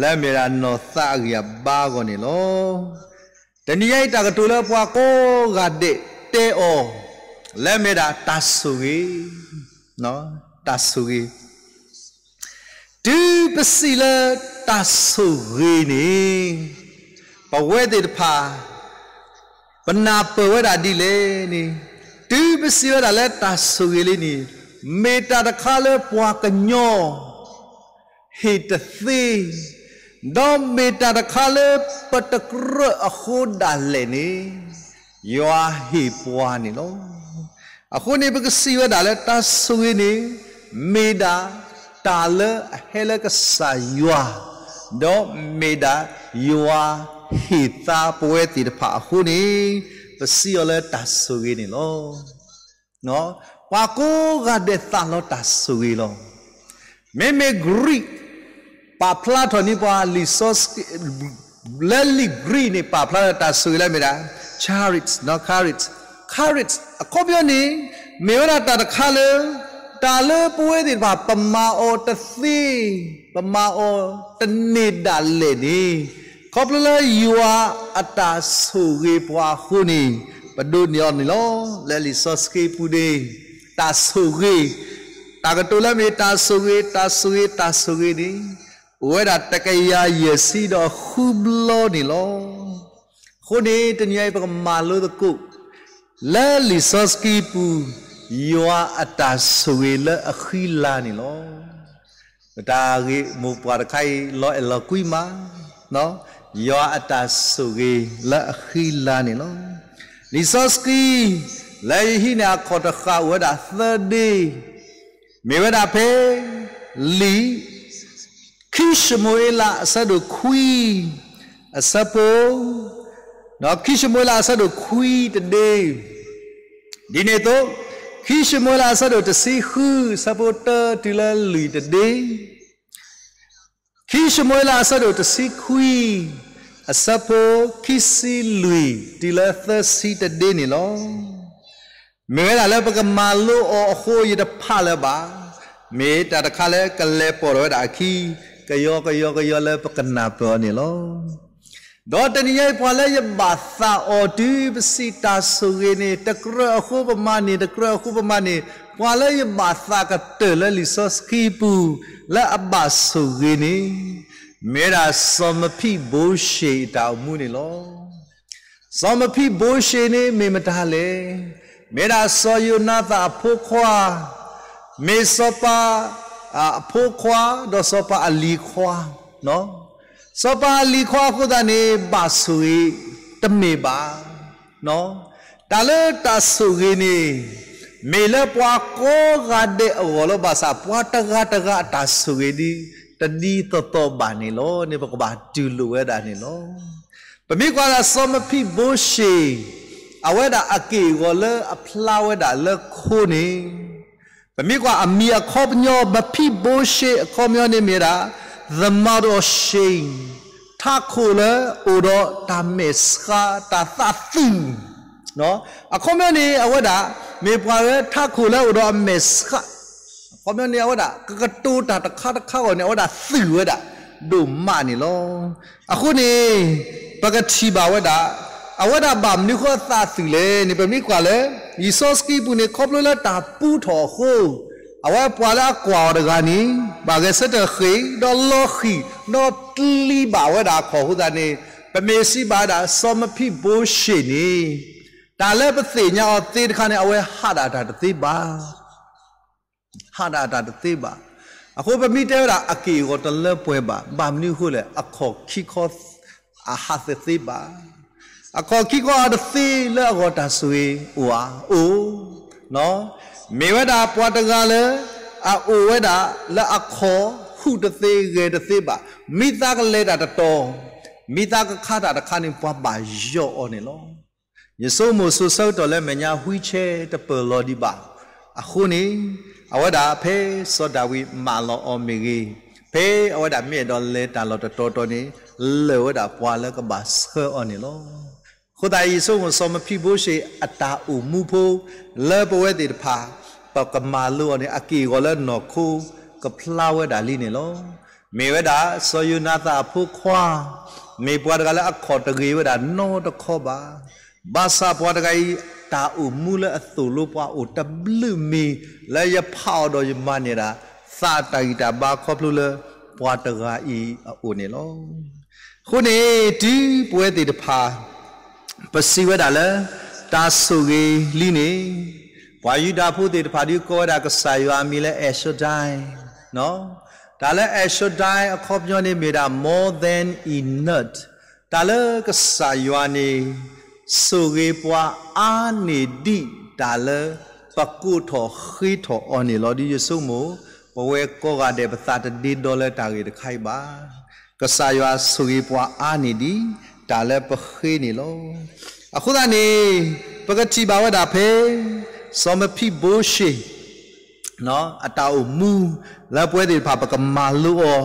လက်မေရာနောသအရဘာကောနေလောတဏိယိတကတူလပွားကိုကတဲ့တဲအောလက်မေရာတဆူကြီးနော်တဆူကြီးဒီပစီလတဆူကြီးနေဘဝဲတဲ့ဖာပနာပဝဲတာဒီလေနေဒီပစီလလည်းတဆူကြီးလေးနေမေတ္တာတခါလဲပွားကညောဟေတသေး ဒေါမေတ္တာတခါလဲပတကရအခုဒါလေနေယောဟေပွားနေလို့အခုနေပကစီဝဒါလဲတဆူနေမေတ္တာတာလဟဲလကဆာယောဒေါမေတ္တာယောဟေတာပွဲတိတဖာအခုနေပစီရလဲတဆူနေလို့နော်ဝါကိုကတဲ့သလောတာဆူရီလောမေမေဂရိ ပါဖလာထနီပါလီဆော့လဲလီဂရီနေပါဖလာတာဆူရီလဲမေရာ charits no carrots carrots အကောပြောနေမေရတာတခါလေတာလေပွဲဒီပါပမာအောတသိပမာအောတနေတာလေနေကောပလလာယူအာအတာဆူရီပွားခုနီပဒုညောနီလောလဲလီဆော့စကေပူဒေတာဆူရီတာကတူလမေတာဆူရီတာဆူရီတာဆူရီဒီ ဝဲတာတကယာယစီတော့ခုဘလောနီလောခုနေတညိုင်ပကမာလို့တကုလဲလီဆော့စကီပူယောအတာဆူရီလအခီလာနီလောတာရီမူပွားခိုင်လောအလကွီမာနော်ယောအတာဆူရီလအခီလာနီလောလီဆော့စကီလေဟိနာခေါတခဝဒသဒီမေဝဒဖေလီ ခိရှမွေလာအဆဒခွီအစပိုနော်ခိရှမွေလာအဆဒခွီတဒေဒီနေ့တော့ခိရှမွေလာအဆဒတစီခုစပိုတာတီလာလီတဒေခိရှမွေလာအဆဒတစီခွီအစပိုခိစီလူတီလာသစီတဒေနေလောမေလာလည်းပကမာလို့အခိုးရတဖလည်းပါမေတာတခါလဲကလဲပေါ်ရတာခီ ကယောကယောကယောလဲပကနာပေါ်နေလောဒေါ်တနီယပွာလဲရဘာသာအော်ဒီပစီတာဆူရနေတကရအခုပမာနေတကရအခုပမာနေပွာလဲရဘာသာကတဲလဲလီဆော့စကီပူလဲအဘဆူရနေမေရာစောမဖိဘိုးရှေတောင်မှုနေလောစောမဖိဘိုးရှေနေမေမတာလဲမေရာစောယုနာတာဖိုခွာမေစောပါ အဖိုခွာဒေါ်စောပါအလီခွာနော်စောပါအလီခွာခုဒနေဘာဆွေတမေပါနော်တလေတဆုဂိနေမေလပွားကိုဂါဒေအောလဘာစာပွားတဂါတဂါတဆုဂိဒီတဒီတတော်ဘာနေလောနေပကဘာဒူလူဝဲတာနေလောပမိကွာစောမဖိဘိုးရှေအဝဲတာအကေကိုလေအဖလာဝဲတာလေခိုးနေပ မိကွာအမီအခေါပညောဘဖိဘိုးရှေအခေါမျောနေမီရာ the mother of shame ထာခိုလေအိုတော့တာမေစခာတာသသီနော်အခေါမျောနေအဝဲတာမေပွာရဲထာခိုလေအိုတော့အမေစခာခေါမျောနေအဝဲတာကကတူတာတခါတခါကိုနေအဝဲတာသီဝဲတာဒုမနေလောအခုနေပကတိပါဝဲတာအဝဒဘမ်နိခောသာစီလေနိပမိကွာလေ ယီဆော့စကီပူနေခေါပလလာတာပူထော်ခိုအဝပွာလာကွာဒဂာနီဘာကစတခိဒေါ်လောခီနောတလီဘာဝဒါခေါ်ဟုဒနေပမေစီဘာဒါစောမဖိဘိုးရှိနေဒါလည်းပသိညာအသေးတခါနဲ့အဝဲဟာတာတာတသေးပါဟာတာတာတသေးပါအခုပမိတဲတာအကီကိုတလဲပွဲပါဘာမနိဟုလေအခေါ်ခိခောအဟာသသေးပါ အခေါ်ခိကောအသေးလဲအခေါ်တဆွေဝါအိုနော်မေဝဒပွားတကလည်းအအိုဝဒလက်အခေါ်ဟုတသေးငယ်တသေးပါမိသားကလေးတာတော်မိသားကခါတာတခါနေပွားပါရော့အော်နေလောယေဆုမိုဆုဆောက်တော်လဲမညာဝှီချဲတပလောဒီပါအခုနေအဝဒဖဲစောဒဝီမာလောအောမေကြီးဖဲအဝဒမြေတော်လဲတာလောတော်တော်နေလေဝဒပွားလဲကပါဆောအော်နေလော ခုတိုင်ယေဆုကိုစောမဖိဖို့ရှိအတာဥမှုဖို့လေဘဝတိတဖာပကမာလူအနေအကီကိုလည်းနော်ခုကဖလာဝဲဒါလီနေလောမေဝဒါစောယနာတာဖုခွာမေပွားတကလည်းအခေါ်တကြီးဝဒါနောတခေါ်ပါဘာသာပွားတကြီးတာအူမူလအသုလို့ပွားအိုတဘလူမီလဲရဖောက်တော့ယမနေတာသာတိုင်တာဘာခေါ်လို့လဲပွားတကြီးအိုနေလောခုနေဒီပွဲတီတဖာ ပစီဝဒါလဲတာဆူကြီးလိနေဘွာယူတာဖို့တေတဖာဒီကောဒါကဆာယွာမီလဲအရှဒိုင်နော်ဒါလည်းအရှဒိုင်အခေါ်ပြောနေမိတာ more than enough ဒါလည်းကဆာယွာနေဆိုရေပွားအာနေဒီဒါလည်းပကုထောခိထောအော်နေလောဒီယဆုမဘဝဲကောကတဲ့ပသတဒီဒေါ်လာတာကြီးတခိုင်ပါကဆာယွာဆိုရေပွားအာနေဒီ ဒါလည်းပခိနေလောအခုသာနေပကတိဘာဝဒါဖေစောမဖိဘိုးရှိနော်အတောက်မူလက်ပွဲတွေဖာပကမာလူအော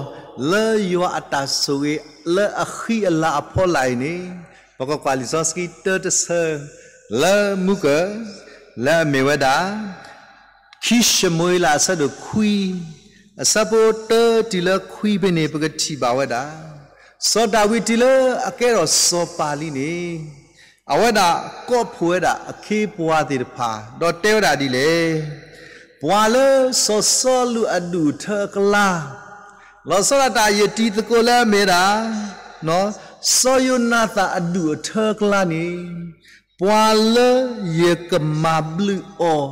လေယောအတာဆူလေအခီအလာအဖော်လိုက်နေပကကွာလီဇောစကီတတဆာလေမုကလေမေဝဒါခိရှမွေလာဆဒခွီအစပေါ်တတီလခွီဘနေပကတိပါဝဒါ စောဒဝီတီလအကဲတော့စောပါလီနေအဝဒကော့ဖွေးတာအခေးပွားသေးတဖာတော့တဲတာဒီလေပွာလေစောစောလူအဒူထကလာလောစရတာယတီတကိုလဲမေတာနော်စောယနာတာအဒူထကလာနီပွာလေယေကမဘလူအော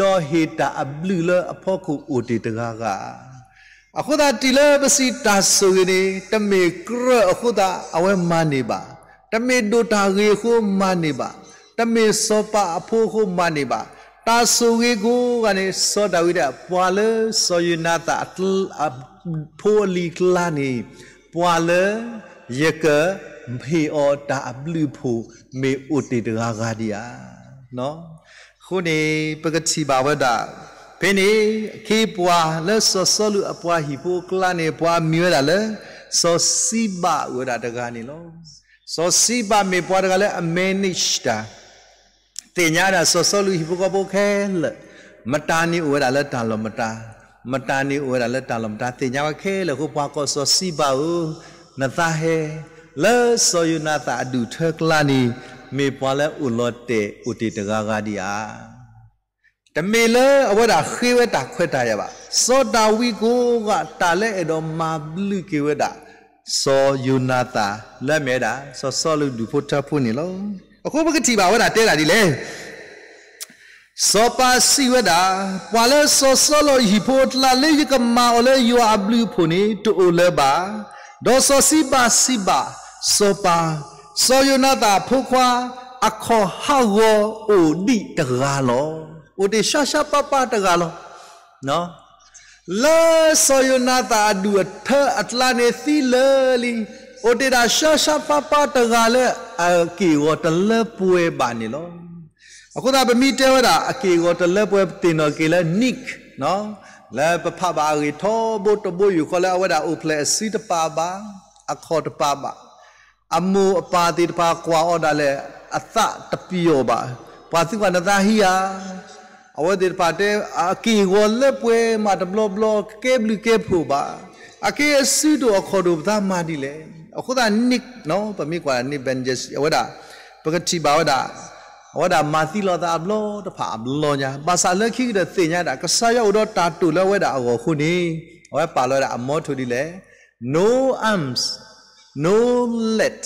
ဒေါ်ဟေတာအဘလူလအဖို့ခုအိုတီတကားက အခုသာတီလပစီတာဆိုရနေတမေကရအခုသာအဝဲမနေပါတမေဒိုတာရေခုမနေပါတမေစောပါအဖို့ခုမနေပါတာဆူရေကိုကနေစောဒဝိဒပွာလစောယနာတာအတလဖိုလီကလာနေပွာလယကမေအောတာအဘလူဖိုမေဥတေတရာဂါဒီယာနော်ခုနေပကတိဘာဝဒ ဖေနေခေပွာလဲစောစောလူအပွားဟီဖိုကလာနေပွားမြဲတာလဲစောစီဘာဝဒတကာနေလောစောစီဘာမေပွားတကလည်းအမေနိရှတာတင်ညာတာစောစောလူဟိပကပုခဲလမတာနီဝရလည်းတာလမတာမတာနီဝရလည်းတာလမတာတင်ညာခဲလခုပွားကောစောစီဘာဦးနသဟေလဲစောယနာတာအဒုထကလာနီမေပွားလဲဥလောတေဥတီတကားကားဒီယာ တမေလအဝဒခေဝတာခွတ်တာရပါစောတာဝီကိုကတာလဲအတော်မာဘလူကေဝတာစောယုနာတာလက်မဲတာစောစောလူဒူဖို့ထဖို့နေလောအခုပကတိပါဝတာတဲတာဒီလေစောပါစီဝတာပွာလဲစောစောလိုဟီဖို့လာလေကမာအလေယောအဘလူဖို့နေတူအိုလဲပါဒေါ်စောစီပါစီပါစောပါစောယုနာတာဖုခွာအခေါ်ဟာဝအိုဒီတကားလောအိုဒီရှာရှာပပတကားလော နော်လာဆိုယနာတာအဒူထအတလာနေသီလလီအိုတေဒါရှာရှာပပတကလည်းအကေဝတလပွဲပါနေလောအခုဒါဗမီတဲဝတာအကေဝတလပွဲတင်တော့ကေလဲနိကနော်လဲပဖပါရီထောဘတ်ဘယူခလာဝဒါဥပလက်စီတပါပါအခေါ်တပါပါအမူအပါတိတပါကွာအော်ဒါလဲအသတပီယောပါပါစီကနသာဟီယာ အဝဒေပါတေအကီဝလပွဲမှာဒဘလဘလကေဘလကေဖူပါအကေစီဒိုအခေါ်ဒိုဒါမာဒီလေအခုဒါနိကနော်ပမိကွာနိဘန်ဂျက်အဝဒါပကတိဘာဝဒါဝဒါမာသီလောတာဘလောတဖာဘလောညာဘာသာလက်ခိတဲ့သိညာတာကဆာယောတော့တာတူလဲဝဲတာအကိုခုနေဝဲပါလောတာအမောထူဒီလေ no arms no let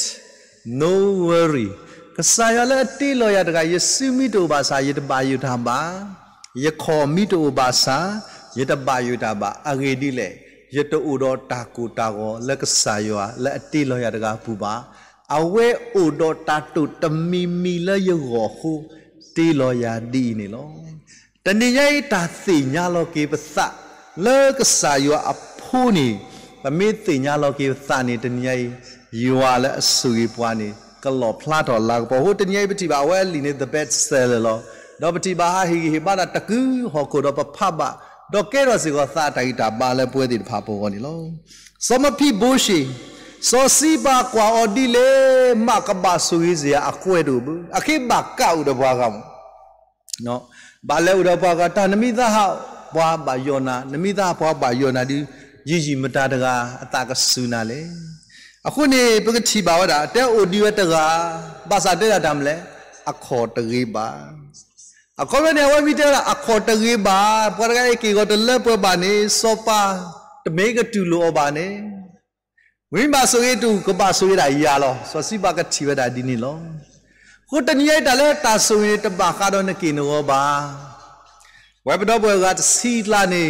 no worry ကဆာယောလက်တီလောရတကယေစုမီတိုဘာသာယေတပါယုထာပါ ယခောမိတိုဘာစာယတပါယုတာပါအဂေဒီလေယတဥတော်တာကူတာကောလက်ကဆာယောလက်အတိလောရတကပူပါအဝဲဥတော်တာတုတမီမီလယောဟုတိလောယာဒီနေလောတဏိယိတာသိညာလောကေပစလက်ကဆာယောအဖိုးနေပမေသိညာလောကေသနေတဏိယိယောလက်အဆူကြီးပွားနေကလောဖလာတော်လာပေါ်ဟိုတညိပတိပါဝဲလီနေ the best seller လော တော့ပတိပါဟီဟီပါတာတကူဟောကိုတော့ပဖပါတော့ကဲတော့စီကသာတိုက်တာပါလဲပွဲတိဖာပေါ်ကောနီလောစမဖိဘိုးရှိစောစီပါကွာအော်ဒီလေမကဘာဆူရီစရာအကွဲတို့ဘူးအခိဘကောက်တော့ဘွားကောင်နော်ဘာလဲဥတော့ဘွားကတာနမိသားဟဘွားပါယောနာနမိသားဘွားပါယောနာဒီရီရီမတာတကအတာကဆူနာလေအခုနေပကတိပါဝတာတဲ့အိုဒီဝတကဘာသာတဲ့တာမလဲအခေါ်တကြီးပါ အခေါ်မနေဝမီတဲ့အခေါ်တကြီးပါပရကဲကေကိုတလက်ပွဲပါနေစောပါတမေကတူလိုပါနေဝိမာဆိုရတူကပါဆိုရတာရလောစောစီပါကတိဝတာဒီနေလောကိုတနည်းတလဲတာဆိုရတပါကတော့နကိနောပါဝဘတော့ပွဲကစီလာနေ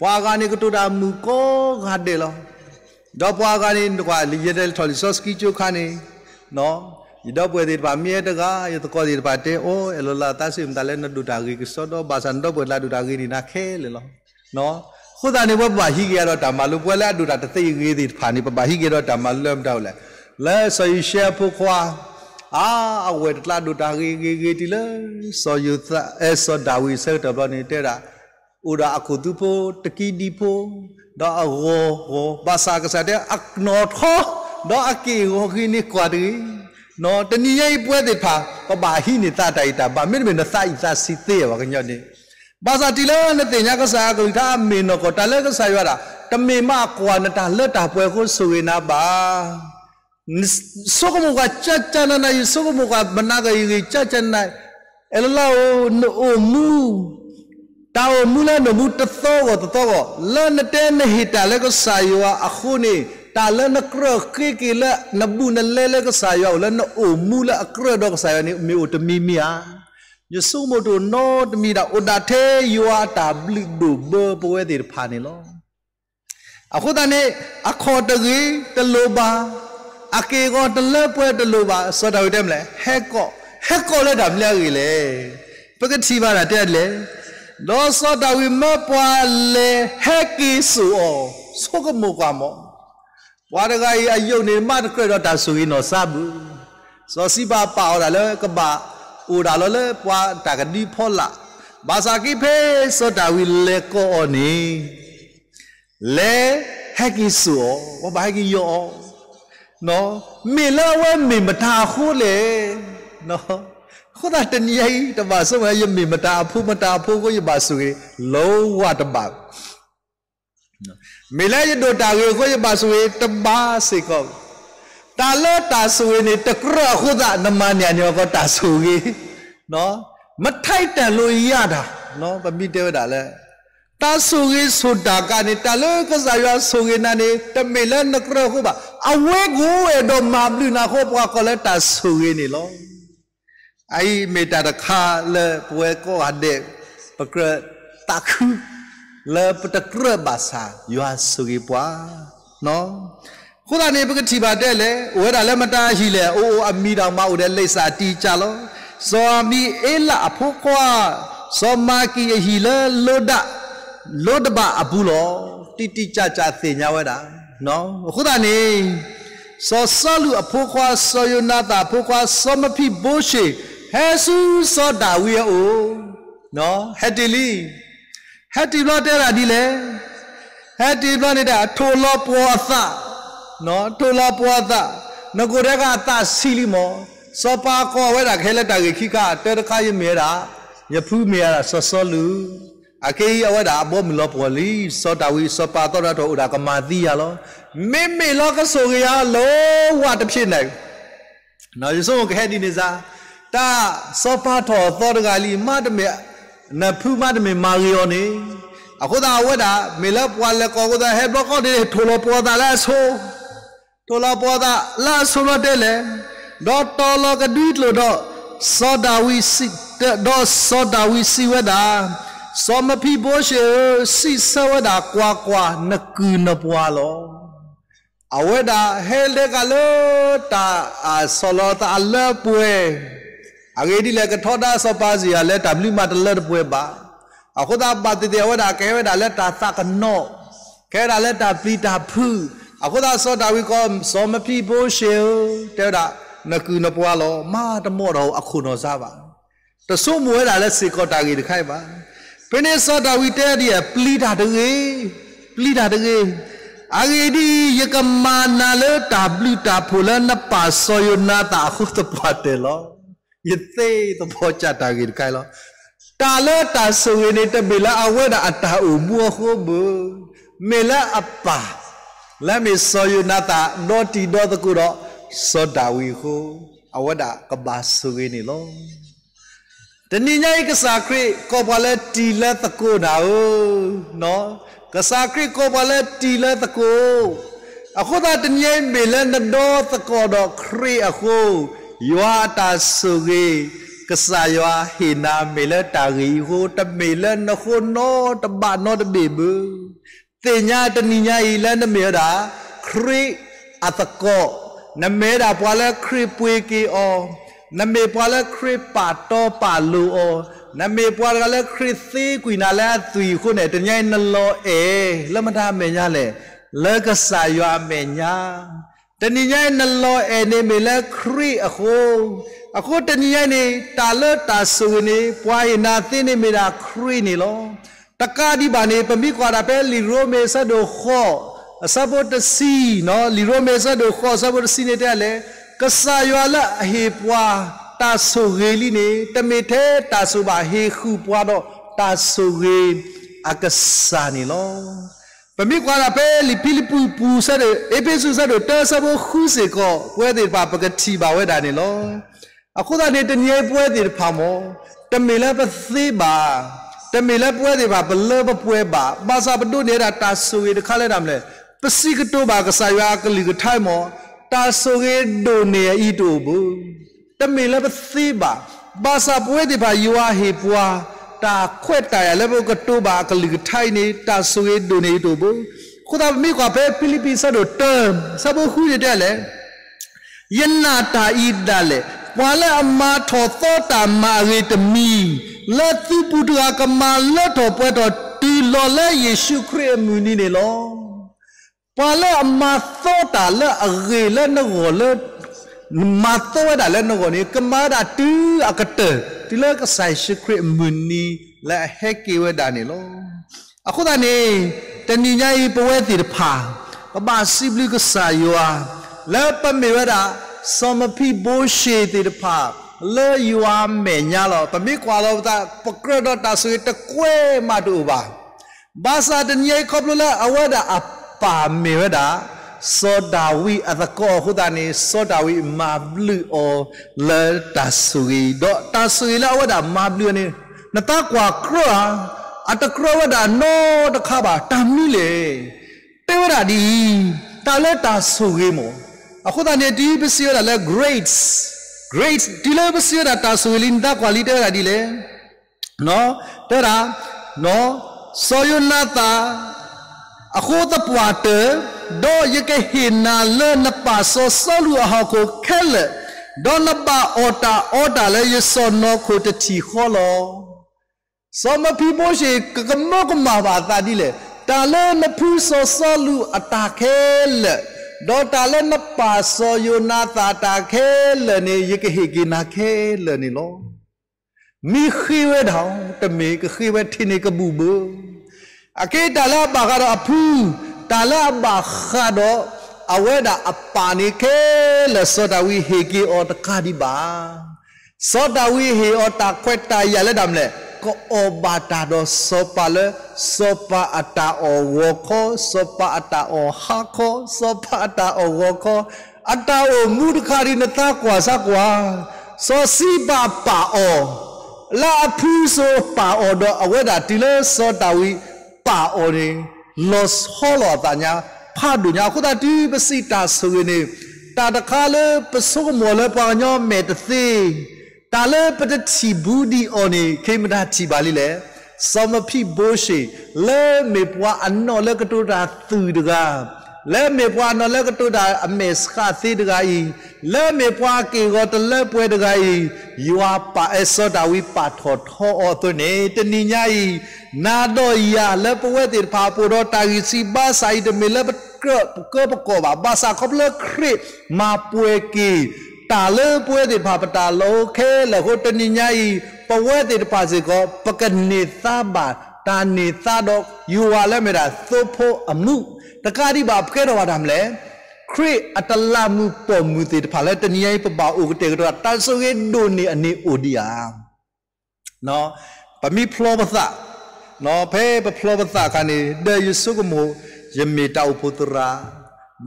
ဘွာကနေကတူတာမူကိုဂတ်တယ်လောတော့ဘွာကနေကွာလီရတဲ့ထော်လီစောစကီချိုခါနေနော် Ida puede ir para mí, de acá, yo toco ir para ti, oh, el la tasa, me dale no dudagi, que solo basando por la dudagi ni na que, lo, no. Juda ni por bahi que era tan malo, pues la dudata te llegué de ir para ni por bahi que era tan malo, me dale. La soy chef poco, ah, agua de la dudagi, que que ti la, soy yo, eso dawi se te habla ni te da. Ura aku tu po, teki di po, da agro, agro, bahasa kesadaran, ak not ho, da aki, agro ini kuadri. ဘာဟိကေတော့တမလွမ်တော့လဲလဲဆယရှေဖို့ခွာအာအဝဲတလာဒူတာဂေဂေဂေတီလဲစောယူသအဲစောဒါဝီဆဲတော့နေတဲ့တာဥဒါအခုသူဖို့တကီဒီဖို့တော့အဟောဟောဘာသာကစားတဲ့အကနောထောတော့အကေဟောခိနေကွာဒီနော်တဏီရဲ့ပွဲတဲ့ဖာပဘာဟိနေတာတိုင်တာဘာမင်းမင်းနသအိသာစီသေးရပါကညောနေဘာသာတီလောနဲ့တင်ညာကစားကိုထားမင်းတော့ကတလည်းကစားရတာတမေမကွာနတာလက်တာပွဲကိုဆိုရင်နာပါဆိုကမကချတ်ချနနာယဆိုကမကမနာကယချတ်ချနအလလောနိုမူတာဝမူလာနမူတသောကတသောကလနတဲနဟိတာလည်းကစားရအခုနေ တာလနကရခေကေလနဘူးနလဲလဲကဆာယောလနအိုမူလအကရတော့ကဆာယောနေမေအိုတမီမီယာယဆုမတိုနောတမီတာအိုတာသေးယွာတာဘလီဒိုဘပွဲဒီဖာနေလောအခုတနေ့အခေါ်တကြီးတလိုပါအကေကောတလက်ပွဲတလိုပါစောတော်တယ်မလဲဟက်ကောဟက်ကောလည်းဒါမလဲကြီးလေပကတိပါတာတဲ့လေလောစောတော်ဝိမပွာလေဟက်ကီဆူအောဆိုကမောကမော ဘွားတကကြီးအယုတ်နေမတကရတော့ဒါဆိုရင်တော့စဘူးစောစီပါပါအော်ဒါလေကပါအိုဒါလောလေဘွားတကဒီဖောလာဘာသာကိဖေစောတာဝီလေကိုနီလေဟက်ကီဆူဝဘာကီယောနော်မေလာဝဲမေမတာခိုးလေနော်ခုနတနည်းတပါဆုံးရမေမတာဖူမတာဖူကိုရပါဆိုရင်လုံးဝတပါ မေလာရဒတာရေခွေပါဆွေတပါစေကောတာလတာဆွေနေတကရခုဒနမညာညောကတာဆွေနော်မထိုက်တန်လို့ရတာနော်ပမိတဲတာလဲတာဆွေဆိုတာကနေတလကစားရဆွေနာနေတမေလနကရခုပါအဝဲကိုရတော့မဘလူနာခောပွားကလည်းတာဆွေနေလောအိမေတာတခါလဲပွဲကောဟ တဲ့ပကရတခု le petakre basa yua sugi pwa no ခုလာနေပကတိပါတဲ့လေဝဲတာလည်းမတားရှိလေအိုးအမီတော်မဟုတ်တဲ့လိပ်စာတီကြလောဇောမီအေလာအဖို့ကွာဇောမာကီဟီလေလောဒလောဒဘအဘူးလောတိတိကြကြသိညာဝဲတာနော်ခုလာနေစောဆလူအဖို့ကွာစောယနာတာဖို့ကွာစောမဖိဘိုးရှိဟဲဆူစောဒါဝီအိုနော်ဟက်တီလီ ဟက်တီဘလတဲတာဒီလေဟက်တီဘလနေတာထိုလောပွာသနော်ထိုလောပွာသငကိုတဲ့ကအသစီလီမောစောပါကောဝဲတာခဲလက်တာခိကတဲတခါရမေတာယဖူးမေတာဆောဆောလူအကေးအဝဲတာဘောမလောပေါ်လီစောတာဝီစောပါတော့တော့ဥဒါကမာတိရလောမေမေလောကဆိုရလောဝတ်ဖြစ်နေနော်ယဆုံးခဲဒီနေစားတာစောပါတော်သောတကလီမတ်မေ နဖူးမတ်မေမာရီယောနေအခုသာဝက်တာမေလပွာလကောကဒါဟဲဘလကောဒီထိုလပွာတာလာဆိုထိုလပွာတာလာဆိုလတဲ့လေဒေါ်တော်လကဒွိလို့တော့စောဒာဝီစီတော့စောဒာဝီစီဝဒါစောမဖီဘိုးရှိစီဆဝဒါကွာကွာနကူနပွာလောအဝဒါဟဲလေကလောတာဆောလတာအလပွေ အဂေဒီလေကထောတာစပါစီရလေတဘလီမတလတ်ပွဲပါအခုတာပါတတေဝဒါကဲဝဒါလက်တာသကနောကဲဒါလက်တာပီတာဖူအခုတာစောတာဝီကောစောမဖီဘိုးရှေတဲဒါနကူနပွားလောမာတမောတော်အခုတော်စားပါတဆုမွဲတာလက်စေကောတာကြီးတခိုက်ပါပင်းနေစောတာဝီတဲဒီပလီတာတကြီးပလီတာတကြီးအဂေဒီယကမာနာလေတာပလီတာဖူလနပါဆောယနာတာခုတပတ်တယ်လော ယသိတဘောချတာကြီးတခိုက်လောတာလတာဆိုရင်တမေလာအဝဲတာအတာအမှုခုဘမေလအပါလက်မေစောယနာတာဒေါ်တီဒေါ်တကူတော့စောဒါဝီဟုအဝဒကဘာဆုဝေးနေလောတဏိညာိကစားခရကောပါလက်တီလက်တကူနာဦးနော်ကစားခရကောပါလက်တီလက်တကူအခုသာတညိမေလန်တော့တကောတော့ခရအခု ယောတာဆုဝေးကစားယောဟိနာမေလတာဂီဟိုတမေလနခုနောတဘာနောတဘေဘူးတင်ညာတနိညာဤလန်နမေတာခရိအတကောနမေတာပွာလခရိပွေကီအောနမေပွာလခရိပါတောပါလူအောနမေပွာကလည်းခရစ်သေးကွီနာလဲသူခုနဲ့တညိုင်းနလောအေလမတာမေညာလေလကဆာယောမေညာ တနိညာနလောအေနေမေလခရိအခုအခုတနိညာနေတာလတာဆူနေပွားရနာသိနေမေတာခရိနေလောတကာဒီဘာနေပမိကွာတာပဲလီရိုမေဆဒိုခောအစဘောတစီနော်လီရိုမေဆဒိုခောစဘောတစီနေတဲ့လေကဆာယောလအဟေပွားတာဆူရေလီနေတမေသေးတာဆူပါဟေခုပွားတော့တာဆူရေအကဆာနေလော ပမိကွာလာပဲလီဖိလိပူပူဆတဲ့အေပေစုဆတဲ့တဲဆဘောခုစေကောဝဲတဲ့ပါပကတိပါဝဲတာနေလောအခုသာနေတညဲပွဲတဲ့ဖာမောတမေလည်းပသေးပါတမေလည်းပွဲတဲ့ပါဘလဘပွဲပါဘာသာပတုနေတာတာဆူရတခါလဲတာမလဲပစီကတိုပါကဆာရွာကလီကထိုင်မောတာဆူရဒိုနေဤတူဘူးတမေလည်းပသေးပါဘာသာပွဲတဲ့ပါယွာဟေပွား တာခွက်တာရလည်းဘကတိုပါကလီကထိုင်နေတာဆူရဒိုနေတူဘူးခုဒါမိကွာပဲဖိလိပ္ပိစတို့တမ်စဘခုရတဲ့လေယနာတာဤဒါလေဝါလာအမထောသောတာမာရေတမီလက်သူပုတ္တရာကမလက်တော်ပွဲတော်တီလော်လဲယေရှုခရစ်မူနီနေလောဝါလာအမသောတာလက်အရေလ က်နဂောလက်မသောတာလက်နဂောနေကမာတာတူအကတတီလကဆိုင်ရှုခရစ်မူနီလက်ဟက်ကေဝဒါနေလောအခုတနေတဏိညာဤပဝဲတိတဖာပပစီဘလကဆာယောလက်ပမေဝဒါစောမဖိဘိုးရှေတေတဖာလေယွာမေညာလောပမိကွာလောတာပကရဒတာဆွေတကွဲမတူပါဘာသာတညေခေါပလလအဝဒအပါမေဝဒ စောဒာဝီအသကောဟုဒနေစောဒာဝီမာဘလူအောလေတာဆွေဒေါတာဆွေလာဝဒမာဘလူနေနတကွာခရအတကရဝဒနောတခါပါတမီလေတေဝဒဒီတာလက်တာဆွေမောအခုတနေ့ဒီပစီရလဲ grades grades ဒီလဲပစီရတာဆိုလင်းတာ quality ရဒီလဲနော်တဲ့ရာနော်ဆိုယနာတာအခုတပွားတဲ့ ဒေါ်ရကဟိနာလဲနပါဆောဆလူအဟကိုခဲလေဒေါ်နပါအော်တာအော်တာလဲရစောနောခိုတတီခေါ်လောစောမဖီမိုရှိကကမောကမာပါတာဒီလေတာလဲနဖူဆောဆလူအတာခဲလေဒေါ်တာလည်းမပါစောယနာတာတာခဲလနေယကဟိကိနာခဲလနေလောမိခိဝဲတောင်တမေကခိဝဲထိနေကဘူဘူအကေတလာဘာကတော့အဖူ တလာဘာခါတော့အဝဲတာအပါနေခဲလစောတဝီဟေကီအော်တကာဒီပါစောတဝီဟေအော်တာခွက်တာရလဲဒမ်လဲ ko obata do sopa le sopa ata o woko sopa ata o hako sopa ata o woko ata o mudkhari na ta kwa sa kwa so si ba pa o la phu so pa o do aweda tile so ta wi pa o ni los holo ta nya pha du nya khu ta ti pa si ta so ni ta ta kha le pa so mo le pa nyo me ta thi တာလေပတတိဘူးဒီအော်နေခေမတာတီပါလိလေစောမဖိဘိုးရှိလဲမေပွားအနော်လကတူတာသူတကား လဲမေပွားနော်လကတူတာအမေစခသေးတကားဤလဲမေပွားကေကိုတလဲပွဲတကားဤယွာပါအစောတာဝိပါထောထောအောသွနေတနိညာဤနာတော့ရလဲပဝဲတိဖာပူတော့တာကြီးစီပါဆိုင်တမေလဲပကပကပကောပါဘာစာခပလခရမာပွဲကီတာလေပွဲတိဖာပတာလောခဲလဟိုတနိညာဤပဝဲတိတပါစေကောပကနေသဘာ တာနေသတော့ယူဝါလဲမေတာသုဖို့အမှုတကားဒီပါဖခဲတော်ပါတာမလဲခရစ်အတလမှုပေါ်မှုတိတဖာလဲတနိညာဤပပအိုကတေကတော့တန်ဆုရဲဒိုနေအနေအိုဒီယာနော်ပမိဖလောပသနော်ဖဲပဖလောပသခနေဒေယဆုကမိုယမေတောက်ပုတရာ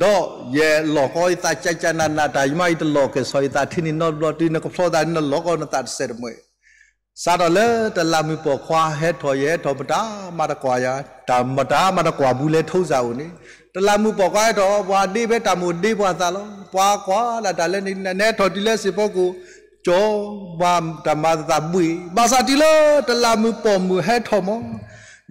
တော့ယေလောကောိတာချာချာနာနာတာယမိုက်တလောကေဆိုိတာထင်းနော်လောတီနကဖလောတာနလောကောနတာဆက်မွေ စာတော့လေတလာမီပေါ်ခွာဟဲထော်ရဲထော်ပတာမတကွာရဒါမတာမတကွာဘူးလဲထုံးစားဦးနေတလာမှုပေါ်ကွာတော့ဘွာဒီပဲတမှုဒီဘွာသာလုံးဘွာကွာလာတလည်းနေနဲ့ထော်ဒီလဲစေဖို့ကိုကျော်ဘာဓမ္မသာပွေဘာသာတီလို့တလာမှုပေါ်မှုဟဲထော်မော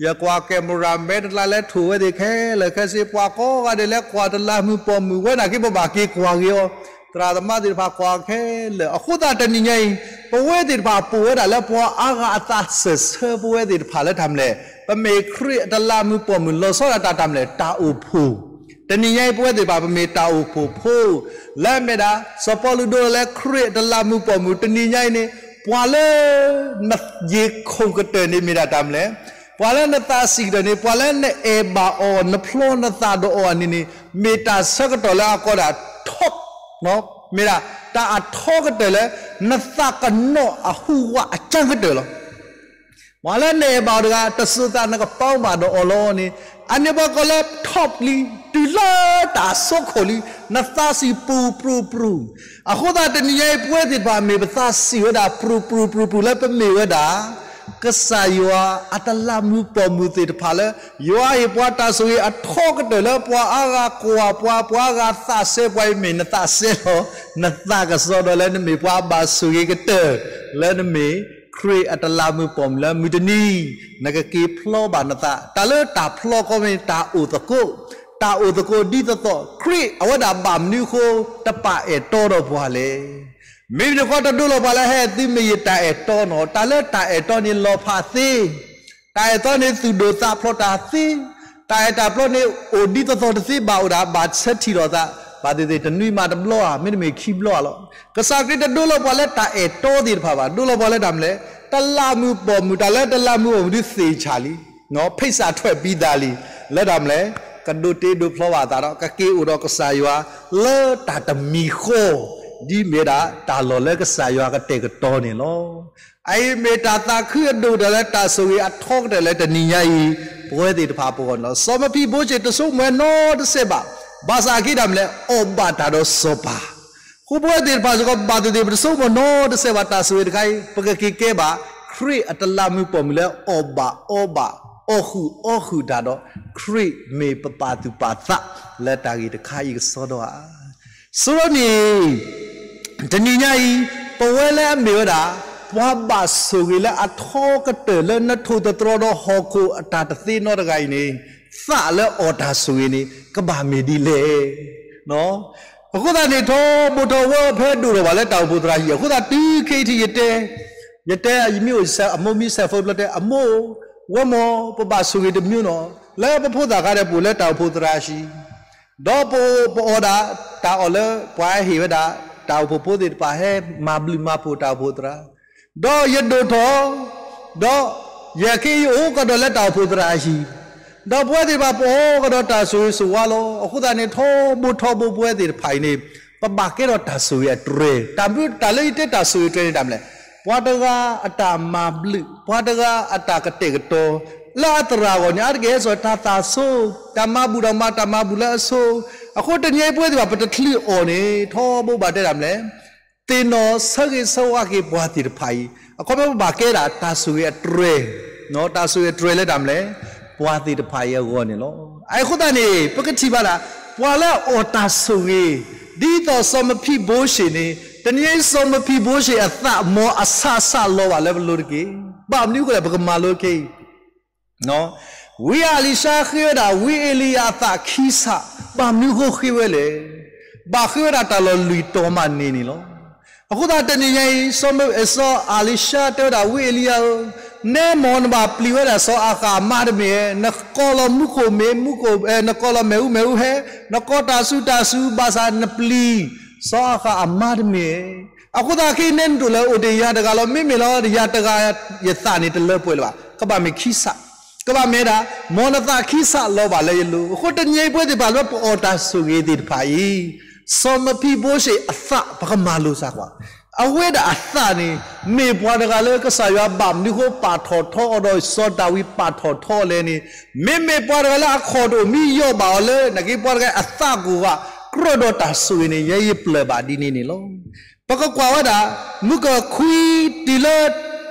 ရကွာကင်မရာမဲတလာလဲထူဝဲဒီခဲလခဲစေဘွာကောကတည်းလဲကွာတလာမှုပေါ်မှုဝဲနာကိဘဘာကိကွာရော เดแล้วกว่าตละมือปอมือไว้น่ะคิดบ่บากีกว่าเกียวตราธรรมะติพากว่าแค่เลยအခုတာတနိငိုင်းပဝဲတိပါပဝဲတာလဲပွာအာဂအသဆဆပဝဲတိဖာလဲทำလဲပမေခရတလာမှုပမှုလောစောတာတမ်းလဲတာအိုဖူတနိငိုင်းပဝဲတိပါပမေတာအိုဖူဖူလဲမေတာစပေါ်လူဒိုလဲခရတလာမှုပမှုတနိငိုင်းနေပွာလဲနယေခုံကတဲ့နေမိတာတမ်းလဲပွာလဲနတာစီဒနေပွာလဲနေအေဘာအောနဖလောနတာဒိုအောနိနိမေတာဆကတော်လာကောတာ top နော်မေတာတာအထောကတယ်လေနသကနောအဟူဝအချန်ကတယ်လောမလာနေပါဒကတဆူတာနကပေါင်းပါတော့အလောနေအနေဘကလ top လီတူလာတာဆုခိုလီနသစီပူပူပူအခုဒါတနည်းပွဲတိပါမေပသစီဝဒါပူပူပူပူလည်းပမေဝဒါ ကဆာယောအတလာမှုပေါ်မှုတေတဖာလေယောအေပွားတာဆိုရအထောကတလေပွားအာကကွာပွားပွားကသဆေပွိုင်းမင်းနသဆေလောနသကစောဒလည်းနမေပွားပါဆိုရကတဲ့လည်းနမေခရီအတလာမှုပေါ်မလမူတနီနကကေဖလောဘာနသတာလေတာဖလောကောမင်တာဥတကုတာဥတကုဒီတတော့ခရီအဝဒဘာမနုခိုတပအေတော်တော့ဘွာလေ မိမိကောတဒုလောပါလဲဟဲ့တိမယတာအတော်နော်တာလဲတာအတော်နေလောဖာသိတာအတော်နေသူဒိုတာဖလောတာသိတာအတာဖလောနေအိုဒီတတော်သိပါဥဒါဘာချက်ထီတော့တာဘာတေတနွိမာတဘလောမင်းမေခိဘလောလောကစားကရတဒုလောပါလဲတာအတော်ဒီဖာပါဒုလောပါလဲတမ်လဲတလာမှုပေါ်မှုတာလဲတလာမှုဘူးစေချာလီနော်ဖိတ်စာထွက်ပြီးသားလီလက်တမ်လဲကဒုတေဒုဖလောဝါတာတော့ကကေဥတော့ကစားရွာလဲတာတမီခို ဒီမေတာတာလော်လက်ကဆာရွာကတဲ့ကတော်နေလောအိုင်မေတာတာခွေဒိုတယ်တာဆိုရအထောက်တယ်လေတနိညာဤပွဲတေတဖာပေါ်နော်စောမပီဘိုးချေတဆုမဲနော်တစေပါဘာသာခိဒမ်လေအောဘာတာတော့စောပါခုပွဲတေပါစကဘာတေတဆုမနော်တစေပါတာဆိုရခိုင်ပကကိကဲပါခရီအတလာမှုပေါ်မလဲအောဘာအောဘာအောခုအောခုဒါတော့ခရီမေပပတူပါသလက်တာကြီးတခါကြီးစောတော့ဆိုတော့နေ တဏိညာဤပဝဲလဲအမေတာပွားပါဆိုကြလဲအထောကတလဲနထုတတော်တော့ဟောခုအတာတသိနောတကိုင်းနေသလဲအော်တာဆိုရင်နေကဘာမေဒီလေနော်အခုသာနေထောဘုတော်ဝဖဲတူတော့ဗာလဲတောင်ဘုဒ္ဓရာကြီးအခုသာတီးခိတီရတဲ့ရတဲ့အမျိုးဆက်အမိုးမီဆက်ဖို့လက်တဲ့အမိုးဝမောပပဆိုရတဲ့မြို့နော်လဲပဖို့တာကားတဲ့ပူလဲတောင်ဘုဒ္ဓရာရှိတော့ပပေါ်တာတာအော်လဲပွားဟိဝဒါ တာဘပိုဒီပါဟဲမာဘလီမာပိုတာဘိုတရာဒေါ်ရဒိုထောဒေါ်ယခေယိုကတော့လက်တာဖိုတရာရှိတော့ပွဲဒီပါပေါ်ကတော့တာဆူဆူဝါလောအခုတည်းထောဘုထောဘပွဲဒီဖိုင်နေပပကေတော့တာဆူရတရေတမ်ဘတာလေးတက်တာဆူရတရေတမ်လေပွားတကအတာမာဘလီပွားတကအတာကတဲ့ကတော့လာတရာကိုညာတကယ်ဆိုတာတာဆိုတမဘူရမတမဘူလာဆို အခုတညိပွဲဒီပါပတထလီအော်နေထောဖို့ပါတဲ့ရမလဲတင်တော်ဆကေဆဝကေဘွားတိဖိုင်အခုမဘာကဲတာတာဆူရဲ့ထရေနော်တာဆူရဲ့ထရေလက်တမ်လဲဘွားတိဖိုင်ရဲ့ကောနေလောအဲခုတနေပကတိပါလားဘွာလာအော်တာဆူရဲ့ဒီတော့စမဖိဘိုးရှင်နေတနည်းစမဖိဘိုးရှင်အသမောအဆဆလောပါလဲဘလို့ကေဘာမနုကလည်းဘကမာလို့ကေနော် ဝီအလီရှာခေဒါဝီအလီယာသခီဆာဘာမျိုးကိုခေဝဲလေဘာခေရတာလောလူတော်မနေနေလောအခုဒါတနေရင်ဆောမအစောအလီရှာတောဒါဝီအလီယာနဲမွန်ဘာပလီဝဲတာဆောအခါမာဒမေနကောလမှုကိုမေမှုကိုအဲနကောလမေဦးမေဦးဟဲနကောတာစုတာစုဘာသာနပလီဆောအခါအမာဒမေအခုဒါခိနန်တူလောအိုတေရတကလောမိမေလောရတကရသနေတလပွဲလောကဘာမေခိဆာ ကဘာမဲတာမောနတာခိဆလောပါလေလူခုတညိပွဲဒီပါလောပေါ်တာဆူကြီးဒီဖိုင်စောမဖိဘိုးရှိအသဘကမာလို့စားကွာအဝဲတာအသနေမေပွားတကလည်းကဆာရဘမ်ဒီကိုပါထော်ထော်တော့စောတာဝီပါထော်ထော်လဲနေမေမေပွားတကလည်းအခေါ်တော့မီယောပါလေနကေပွားတကအသကူကကရဒတာဆွေနေရဲ့ပလပါဒီနေနေလောပကကွာဝဒါမုကခွီတီလ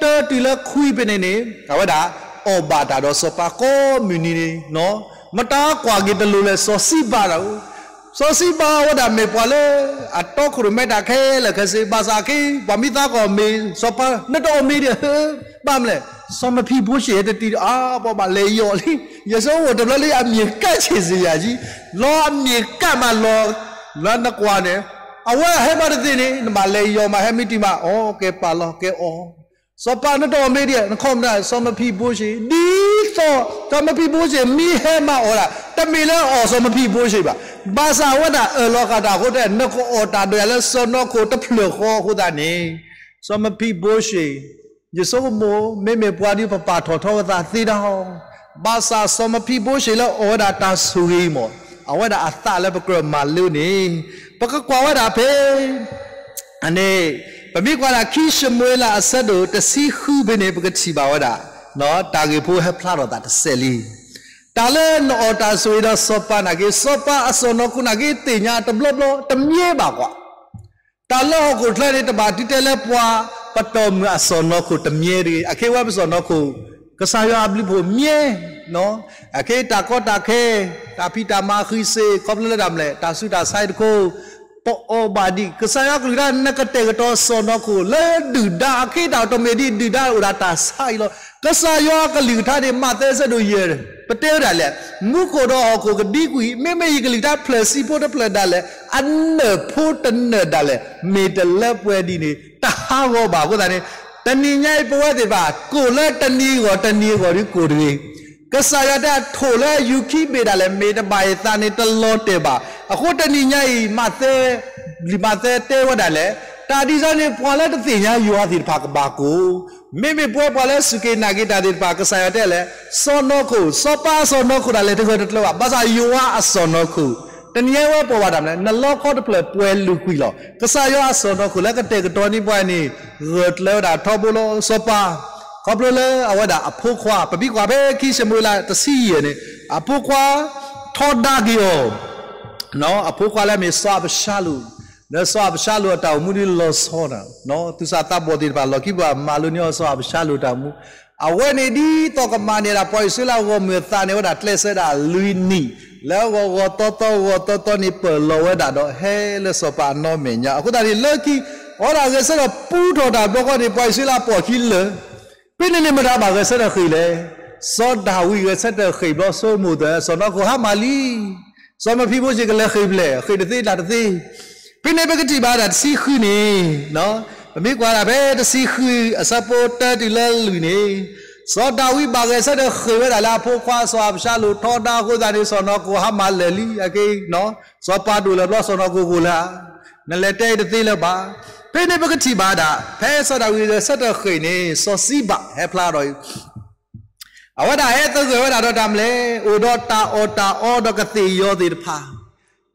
တတီလခွီပနေနေဝဒါ အောဘာတာတော့စပါကောမြူနီနော်မတားကွာကြီးတလူလဲစောစီပါတော့စောစီပါဝဒမေပွာလေအတော့ခရမေတာခဲလခစေဘာစာခေဘာမီတာကောမေစောပါနတော်မေတဲ့ဘာမလဲစောမဖီဘိုးရှေတတီအာပေါ်မှာလေယော်လီရစောဝတဘလေးအမြေကတ်ချေစီရကြီးလောအမြေကတ်မလောလာနကွာနေအဝဲဟဲမတဲ့နေမလေယော်မဟဲမီတီမအော်ကဲပါလောကဲအော် စောပါနတော်မေတဲ့နခေါမနာစောမဖီဘိုးရှေဒီစောစောမဖီဘိုးရှေမီဟဲမအော်လာတမီလဲအော်စောမဖီဘိုးရှေပါဘာသာဝဒအလောကတာဟုတ်တဲ့နကောအော်တာတယ်လဲစောနောကိုတဖလခေါ်ဟုတ်တာနေစောမဖီဘိုးရှေယေဆိုမိုမေမေပွားဒီပပထောထောသာသီတော်ဘာသာစောမဖီဘိုးရှေလဲအော်ဒါတာဆူရီမောအဝဒအသလည်းပကရမလူနေပကကွာဝဒဖေအနေ ပမိကွာလာခိရှမွေလာအဆက်တို့တစီခုဘနေပကတိပါဝဒနော်တာဂေဖိုးဟဖလာတော့တာတဆယ်လီတာလဲနော်တာဆွေတော့စောပါနာကေစောပါအစောနကုနာကေတင်ညာတဘလဘလတမြဲပါကွာတာလောကိုလှတဲ့တပါတိတဲလဲပွားပတော်မအစောနခုတမြဲဒီအခေဝပစောနခုကစားရအပလိဖို့မြဲနော်အခေတာကောတာခေတာဖီတာမာခိစေကောပလဒမ်လေတာဆုတာဆိုင်ကို ပေါ်အောဘာဒီကဆာယကလရနကတေကတော့စောနခုလေဒူဒါခိတာတမေဒီဒူဒါဥရတာဆိုင်လောကဆာယောကလီထားတယ်မတဲ့စတို့ရဲပတဲရလေမုခိုတော့ကိုကဒီကွီမေမေကလီတာပလစီပိုတပလဒါလေအန်နဖို့တနဒါလေမေတလက်ပွဲဒီနေတဟာရောပါကိုတာနေတဏိညိုင်ပွဲတွေပါကိုလက်တဏီကိုတဏီကိုဒီကိုတွေ ကဆာရတာထိုလဲယူခိပေတာလဲမေတပါယတာနေတလောတေပါအခုတဏိညိုင်မသေးလီမသေးတဲဝဒါလဲတာဒီဇာနေပွာလဲတသိညာယူအသီဖာကဘာကိုမေမေပွာပွာလဲစကေနာဂီတာဒီပါကဆာရတဲ့လဲစောနောခုစောပါစောနောခုဒါလဲတခတလောဘာသာယူအစောနောခုတနည်းဝဲပေါ်ပါတာမလဲနလောခေါ်တပလပွဲလူခွီလောကဆာယောအစောနောခုလဲကတဲ့ကတော်နီပွိုင်းနီရတ်လောဒါထောဘလောစောပါ قبل لا أودا أبوكوا ببيكوا بكي شمولا تسيني أبوكوا توداغيو نو أبوكوا لم يصاب الشالو ne so ab shalu ta mu ni lo so na no tu sa ta bo di ba lo ki ba ma lu ni so ab shalu ta mu a we ni di to ka ma ni la poi su la wo mu ta ne wa da tle se da lu ni. Le wo wo to to wo to to ni pe lo we da do he le so pa no me nya. Ku da ni le ki ora ge se lo pu do da bo ko ni poi su la po ki le. ပါနော်မညာအခုဒါဒီလက်ကီဟောဒါကစတော့ပူတော်တာဘောကနေပွိုင်ဆွလာပေါ်ခီလေပြင်းနေမတာပါကဆက်တဲ့ခိလေစောဒါဝီကဆက်တဲ့ခိဘဆိုမှုတဲ့စောနကိုဟာမာလီစောမဖီဖို့ရှိကလည်းခိဘလေခိတဲ့သေးတာသေးပြင်းနေပကတိပါတာစီခိနေနော်မမေကွာတာပဲတစီခိအစပေါ်တတီလဲလူနေစောဒါဝီပါကဆက်တဲ့ခိဝဲတာလာဖို့ခွာဆွာရှာလို့ထောတာကိုသာနေစောနကိုဟာမာလေလီအကေနော်စောပါဒူလောစောနကိုကိုလာနလက်တဲ့တသေးလဲပါ ဖေနေပကတိပါတာဖဲဆတာဝီဆတ်တခိနေစောစီပါဟဲဖလာတော့အဝဒဟဲသုဝဒတော့တမလဲဥဒတာအောတာအောဒကတိယောတိဖာ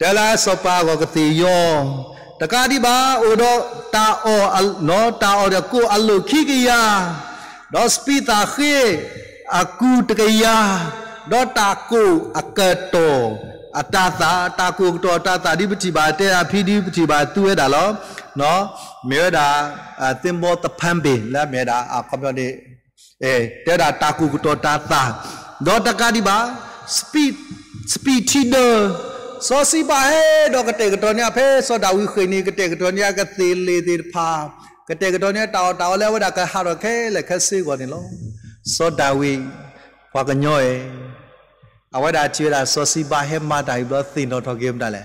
တလာစပါကကတိယောတကာဒီပါဥဒတာအောနောတာအောဒကိုအလုခိကယာတော့စပီတာခေအကူတကယာတော့တာကိုအကတော အတာတာတာကိုတော်တာတာဒီပတိပါတဲ့ဖီဒီပတိပါသူရတာလောနော်မြေဒါတင်ဘောတဖန်ပေလာမြေဒါအကပြောနေအဲတဲ့ဒါတာကူတော်တာတာတော့တကဒီပါစပီစပီတီဒာစောစီပါဟဲတော့ကတဲ့ကတော်ညာဖဲစောဒါဝီခိနေကတဲ့ကတော်ညာကသေးလေသေးဖာကတဲ့ကတော်ညာတောက်တောက်လဲဝဒကဟာရခဲလက်ခစေကောနေလောစောဒါဝီဖွာကညောရဲ့ အဝဒချေရာစောစီပါဟဲမတာဘလသင်တော်တော်ကေမတလဲ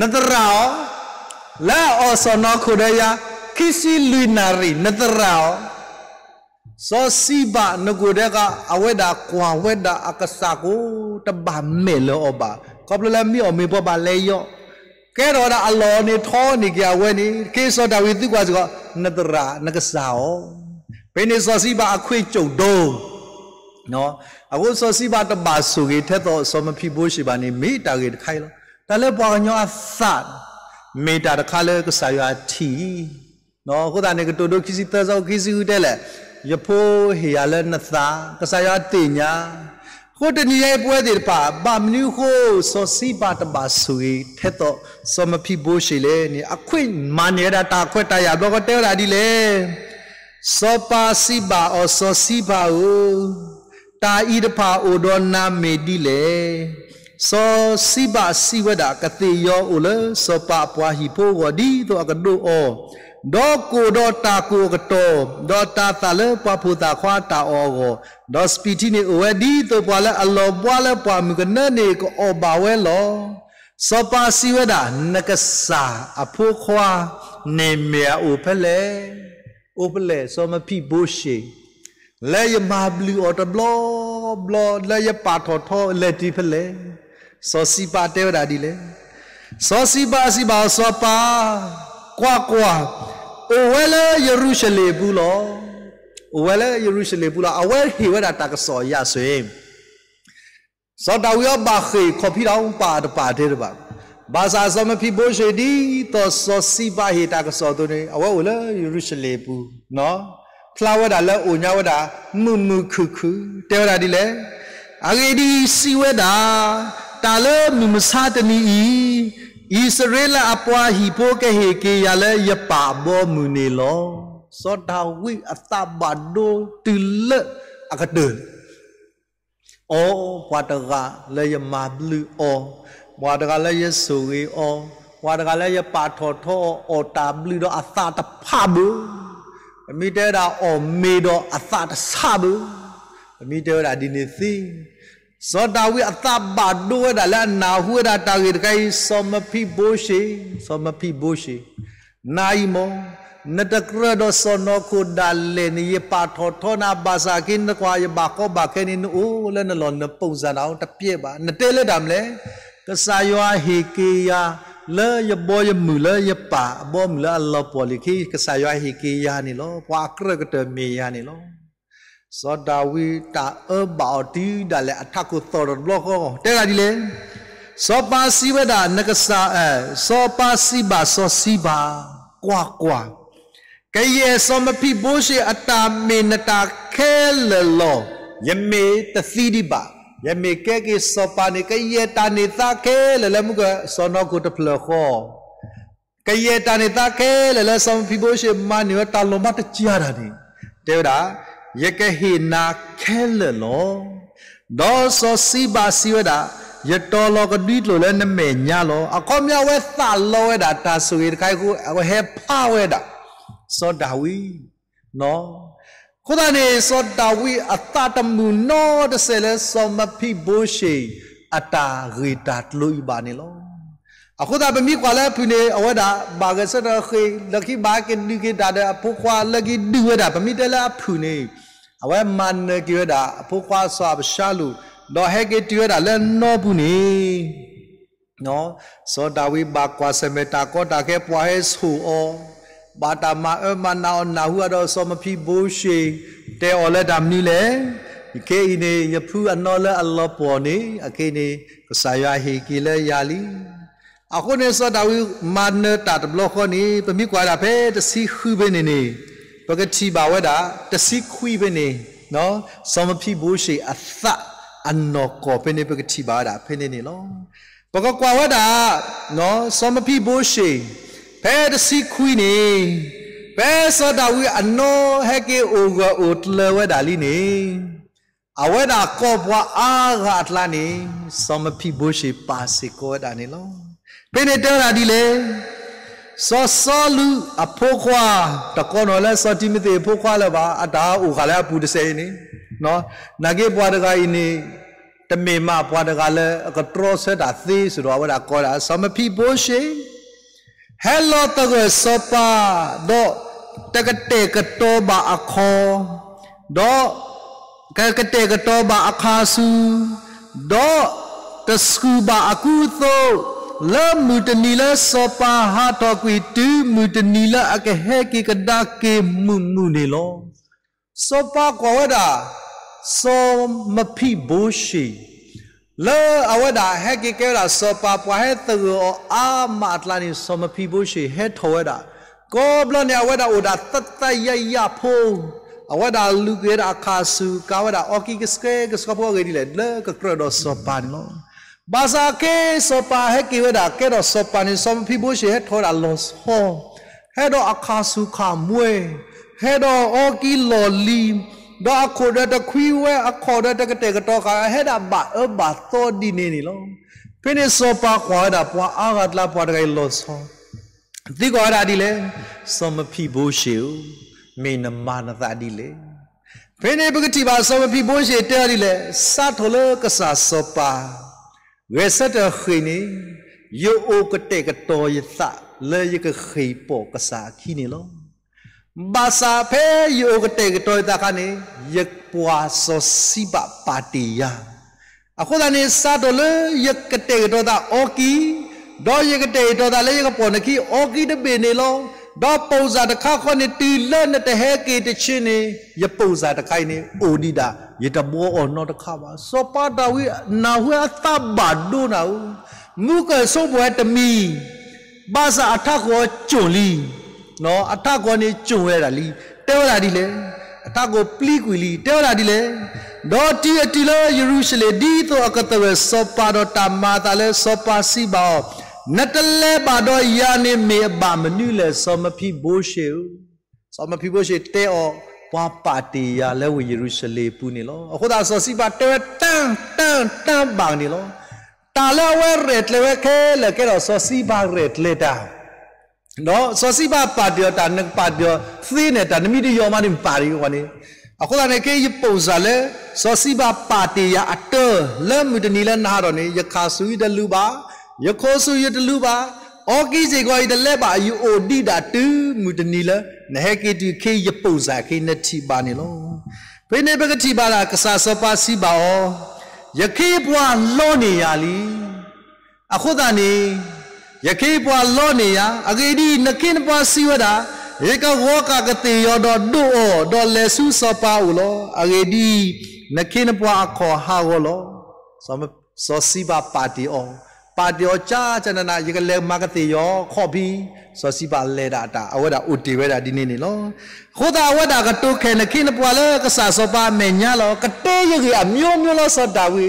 နတရောလာအောစနခုရယာခိစီလူနာရီနတရောစောစီဘာနဂုရကအဝဒကွာဝဒအကဆာကိုတဘာမဲလောဘာကပလလမီအမေပပါလေယောကဲတော့အလောနေထောနေကြဝဲနေကေစောဒဝီတိကွာစကနတရာနကဆာဩဘယ်နေစောစီဘာအခွင့်ကြုံတော့နော် အခုစောစီဘာတဘာဆူကြီးထက်တော့စောမဖြစ်ဖို့ရှိပါနေမိတာကြီးတခိုင်လောဒါလည်းပွားညောအသမေတာတခါလဲကဆာယာတီနော်ခုဒါနေကတိုတိုခီစီသဇောခီစီဦးတဲ့လေယဖိုးဟေရလဲနသာကဆာယတိညာကိုတနီရဲ့ပွဲတွေပါဘာမနူခိုစောစီပါတပါဆွေထဲတော့စောမဖိဘိုးရှိလေနေအခွင့်မနေတာတာခွက်တရတော့ကတဲရာဒီလေစောပါစီပါအောစောစီပါဦး တာဤတဖာအိုတော်နာမေဒီလေစောစီပါစီဝဒကတိယောအိုလေစောပါပွားဟီဖိုးဝဒီတော့ကဒိုအောဒေါ်ကိုဒေါ်တာကိုကတောဒေါ်တာတလပပူတာခွာတာအောကိုဒေါ်စပီတီနေဝဒီတော့ပွာလဲအလောပွာလဲပွာမကနနေကိုအဘဝဲလောစပါစီဝဒနကစာအဖိုးခွာနေမြအိုဖလဲအိုဖလဲစောမဖိဘိုးရှိ လဲယမဘလူအော်တဘလောဘလောလဲယပါထောထောလက်တီဖလဲစောစီပါတဲဝဒါဒီလေစောစီပါစီပါစောပါကွာကွာအိုဝဲလေယေရုရှလေဘူးလောအိုဝဲလေယေရုရှလေဘူးလောအဝဲဟေဝဒတာကစောရဆွေစောတော်ရပါခေခေါ်ပြီးတော့ပါတပါတဲ့ပါဘာသာစမဖြစ်ဖို့ရှိဒီတော့စောစီပါဟေတာကစောတုန်အဝဲဝလေယေရုရှလေဘူးနော် ဖလာဝဒလဲအိုညာဝဒမုမုခုခုတဲဝဒဒီလေအဂေဒီစီဝဒတာလေမမစာတနီဣသရေလအပွားဟီဖိုကဟေကေရလဲယပါဘောမူနေလောစောဒါဝိအတဘဒိုတူလအကတေအောဘွာတကလဲယမဘလူအောဘွာတကလဲယဆူဝေအောဘွာတကလဲယပါထောထောအောတာဘလူတော့အသတဖဘူး အမိတဲတာအောမေတော့အသတဆဘူးအမိတဲတာဒီနေသိဇောတာဝိအသဘာဒိုဒါလာနာဟူဒါတာဂိကိုင်စောမဖိဘိုရှိစောမဖိဘိုရှိနိုင်မောနတကရဒစနောခုဒါလေနီပါထောထောနာဘာစာကိနကွာယဘာကောဘာကေနီနူလနလောနပုံစံအောင်တပြည့်ပါနတဲလက်တမ်လေကဆာယောဟေကေယာ လေယဘောယမူလေယပါဘောမူလေအလောပေါ်လိခိကဆာယောဟေကေယာနီလောပွာကရကတမေယာနီလောစောဒါဝီတာအဘောတီဒါလေအထကုသောရဘလောကောတဲကဒီလေစောပါစီဝဒနကဆာအဲစောပါစီဘာစောစီဘာကွာကွာကရဲ့စောမဖိဘိုးရှိအတာမေနတာခဲလလောယမေတသီဒီဘာ ယမေကဲကေစောပါနေကရဲ့တာနေတာခဲလလမှုကစောနောကုတဖလခောကရဲ့တာနေတာခဲလလစောမဖိဘိုးရှိမနီဝတာလောမတကြရတာဒီတဲဒါယကဟေနာခဲလလောဒေါ်စောစီဘာစီဝဒယတော်လောကဒီလိုလဲနမေညာလောအကောမြဝဲသလောဝဲတာတာဆိုရခိုင်ကိုဟဲဖဝဲတာစောဒါဝီနော် ခုဒနေစောဒါဝီအတတမူနောတဆဲလဲစောမဖိဘိုးရှိအတာရီတာလူပါနေလောအခုဒါပမိကွာလဲဖူနေအဝဒါဘာကစရခေလခိဘာကဒီကေတာတဲ့ဖုခွာလကိဒူဝဒါပမိတလာဖူနေအဝဲမန်နကေဒါဖုခွာဆွာဘရှာလူတော့ဟဲကေတီဝဒါလဲနောဘူးနေနော်စောဒါဝိဘာကွာစမေတာကောတာကေပွားဟဲဆူအော ဘာတာမအမနာနာဟူတော့စောမဖိဘိုးရှိတဲအော်လက်ဒမ်နီလေဒီကေနေယဖူအနောလအလောပေါ်နေအကေနေကဆာယာဟီကီလေယာလီအခုနေစောဒါဝိမန်နတာတဘလခေါနေပမိကွာတာဖဲတစီခူပဲနေနေပကတိဘာဝဒါတစီခွီပဲနေနော်စောမဖိဘိုးရှိအသအနောကောပဲနေပကတိဘာဒါဖဲနေနေလောပကကွာဝဒါနော်စောမဖိဘိုးရှိ ဖဲတစီခွီနေဖဲစောဒါဝိအနောဟဲကေအိုဂအိုတလဝဒါလီနေအဝဒါကောဘွာအာဂတ်လာနေစောမဖိဘိုးရှိပါစီကောဒါနေလောပိနေတဲရာဒီလေစောစောလူအဖိုးခွာတကောနော်လဲစောတိမသေးဖိုးခွာလဲပါအတားဥခါလဲပူတစေနေနော်နဂေပွားတကားဤနေတမေမပွားတကားလဲအကထရောဆက်တာသေးဆိုတော့ဝဒါကောတာစမဖိဘိုးရှိ ဟဲလောတကစောပါတော့တကတဲ့ကတော့ပါအခေါ်တော့ကကတဲ့ကတော့ပါအခါစုတော့တစကူပါအကူသောလာမူတနီလာစောပါဟာတော့ကွီတူမူတနီလာအကဟဲကိကဒါကေမူမူနေလောစောပါကောဝဒါစောမဖိဘိုးရှိ လာအဝဒါဟဲကိကဲဒါစောပါပွားဟဲတူအာမတ်လာနီစောမဖိဘိုးရှိဟဲထောဝဒါကောဘလနေအဝဒါအိုဒါတတရရဖိုးအဝဒါလူကေရာခါဆူကာဝဒါအော်ကီကစကေကစကပေါ်ဂေဒီလေလကကရဒစပန်လောဘာသာကေစပါဟကေဝဒါကေရစပန်စမ်ဖီဘိုရှေဟထော်အလောစဟောဟဲတော့အခါဆူခမွေဟဲတော့အော်ကီလော်လီ ဒါခိုဒတခွီဝဲအခေါ်တဲ့ကတဲ့ကတော့ခါဟဲဒါဘာအဘာသောဒီနေနီလောဖိနေစပါကွာဒါပွာအာဂတ်လာပွာတကေလောစဟောဒီကောရာဒီလေစမဖီဘိုရှေမေနမာနသာဒီလေဖိနေပကတိပါစမဖီဘိုရှေတဲဒီလေစတ်ထလကဆာစပါဝေစတခိနေယိုအိုကတဲ့ကတော်ယသလေယကခိပေါ်ကဆာခိနေလော ဘာသာဖဲယိုကတဲ့ကတော်တခါနေယပွာစောစီပါပါတီယာအခုတည်းစတ်တလယကတဲ့ကတော်တာအော်ကီဒေါ်ယကတဲ့တော်တာလေယကပေါ်နခိအော်ကီတပေနေလောဒေါ်ပုံစာတခါခေါနေတီလနဲ့တဟဲကေတချင်းနေယပုံစာတခိုင်နေအိုဒီတာယတဘောအော် နော်တခါပါစောပါတာဝိနာဝဲအသဘာဒုနာမုကဆောဘွဲတမီဘာသာအထကောကျုံလီနော်အထကောနေကျုံရတာလီတဲဝလာဒီလေအထကောပလီကွီလီတဲဝလာဒီလေဒေါ်တီတီလောယေရုရှလေဒီတော့အကတဝဲစောပါတော့တမာတာလဲစောပါစီပါနတလဲပါတော့ယာနေမေဘာမနုလဲစောမဖိဘိုးရှေစောမဖိဘိုးရှေတဲအောပွားပါတီယာလဲဝယေရုရှလေပူနေလောအခုဒါစောစီပါတဲတန်တန်တန်ဘာနေလောတာလဲဝဲရက်လဲဝဲခဲလဲကဲတော့စောစီပါရက်လဲတာ နော်စောစီပါပါတီယာတာနပါတီယာသီးနေတာနမီဒီယောမနိပါရီဝနေအခုလာနေကေယပုံစားလဲစောစီပါပါတီယာအတလဲမြတနီလဲနာတော့နေယခါဆူဒလူပါယခိုဆူယတလူပါအော်ကီစီကွာတလဲပါယူအိုဒီတာတူမူတနီလဲနဟကေတီခေယပုံစားခေနတိပါနေလောဖိနေဘကတိပါလာကဆာစပါစီပါအောယခေဘွာလောနေရလီအခုတနေ ယခေဘွာလောနေရအဂေဒီနခင်ဘွာစီဝတာဧကဝကကတိယောတော့ဒုအောတော့လေဆုစပါဦးလောအဂေဒီနခင်ဘွာအခေါ်ဟာဝလောစောမစောစီပါပါတီအောပါတီယောကြာချနနာယေကလေမကတိယောခေါ်ပြီးစောစီပါလေတာတာအဝဒဥတီဝဲတာဒီနေ့နေလောခိုးတာအဝဒကတုခဲနခင်ဘွာလေကဆာစောပါမေညာလောကတဲယေကအမျိုးမျိုးလောစောတာဝေ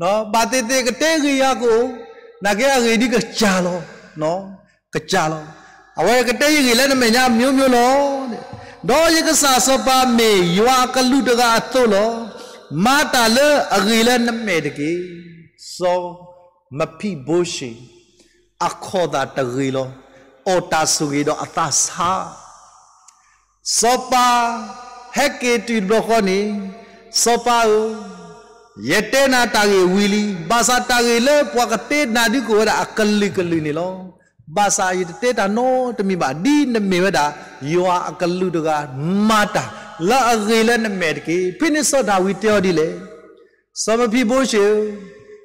နော်ပါတေတေကတဲခေရကိုနာကေ အဂေဒီကကြာလောနော်ကကြာလောအဝဲကတဲ့ရင်လည်းမညာမျိုးမျိုးလောတဲ့ဒေါ်ရကဆာစပါမေယွာကလူတကအသွလောမာတာလေအဂီလည်းနမဲတကေစောမဖိဘိုးရှိအခေါ်တာတဂီလောအော်တာဆူဂီတော့အသစာစောပါဟ က်ကေတီဘခေါနီစောပါယတေနာတာဂီဝီလီဘာသာတာဂီလေပွားကတေနာဒီကိုရအကလီကလီနီလောဘာသာယတေတာနောတမီပါဒီနမေဝဒယောအကလူတကမာတာလာအဂေလနမေတကေဖိနိစောဒါဝီတောဒီလေသမဖိဘိုးရှေ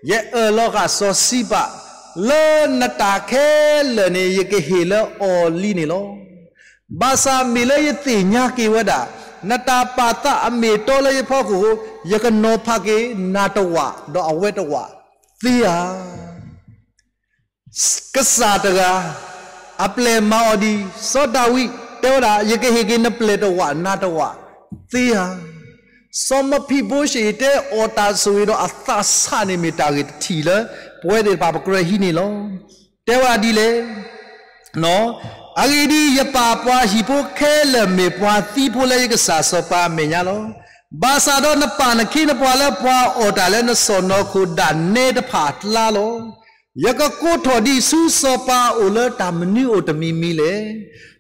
ရဲ့အလောကစောစီပါလော နတာခဲလနေယကေဟေလောအော်လီနေလောဘာသာမီလေယတိညာကေဝဒနတာပါတအမေတော်လေဖောကိုယကနောဖကေနာတဝတော့အဝဲတဝသီယာကစားတကအပလေမော်ဒီစောတာဝိတောတာယကေဟေကေနပလေတဝနာတဝသီဟာစောမဖိဘိုးရှိတဲ့အော်တာဆိုရတော့အသဆာနေမီတာကေတီလပွဲတွေပါပကရဟိနေလောတဲဝဒီလေနော် အဂီဒီယပါပွားဟိပိုခဲလမေပွားသီပိုလေကစားစပါမေညာလောဘာသာတော့နပါနခိနပွားလဲပွားအော်တာလဲနစောနောခုဒါနေတဖာတလာလောယကကိုထော်ဒီဆူစောပါအိုလတာမနီအိုတမီမီလေ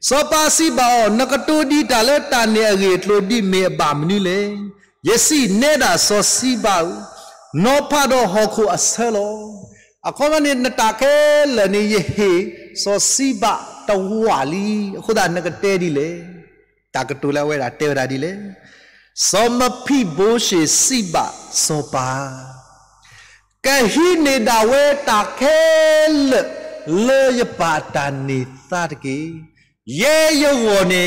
စောပါစီပါအောနကတိုဒီတာလေတာနေအရေထလိုဒီမေဘာမနီလေယစီနေတာစောစီပါနောဖာတော့ဟောခုအဆဲလောအခေါမနေနတာခဲလနေယဟေစောစီပါ တဝါလီခုဒါနကတဲဒီလေတာကတူလာဝဲတာတဲရာဒီလေစောမဖိဘိုးရှိစီပါစောပါကဟိနေတာဝဲတာခဲလလေယပါတာနေသတကေယေယောဝနေ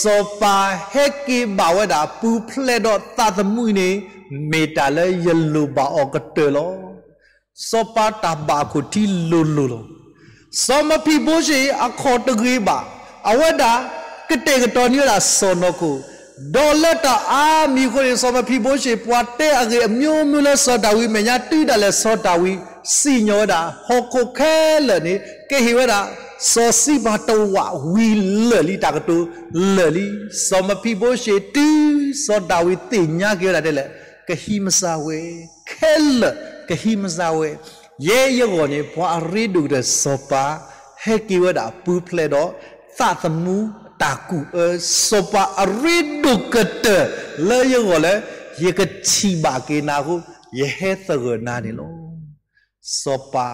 စောပါဟက်ကေဘာဝဒါပူဖလက်တော့သတမှုနေမေတာလေယလူပါအောကတေလောစောပါတာဘာခုတီလူလူလော စောမဖိဘိုးရှိအခေါ်တကေးပါအဝဒကတေကတော်နီလာစောနကိုဒေါ်လက်တာအာမီကိုရစောမဖီဘိုးရှိပွားတဲ့အကေအမျိုးမျိုးလဲစောတာဝီမညာတိတယ်လဲစောတာဝီစီညောတာဟောကိုခဲလဲနေကေဟီဝဒါစောစီဘာတဝဝီလလီတာကတူလလီစောမဖီဘိုးရှိတူစောတာဝီတင်ညာကေရတဲ့လေကဟီမစာဝဲခဲလကဟီမစာဝဲ ရဲရောနေဘွာရီဒူတဲ့စောပါဟဲကီဝဒါပူဖလေတော့သသမူတာကူအစောပါရီဒူကတလေရောလေယေကချီဘာကေနာကိုယေဟဲသရနာနေလို့စောပါ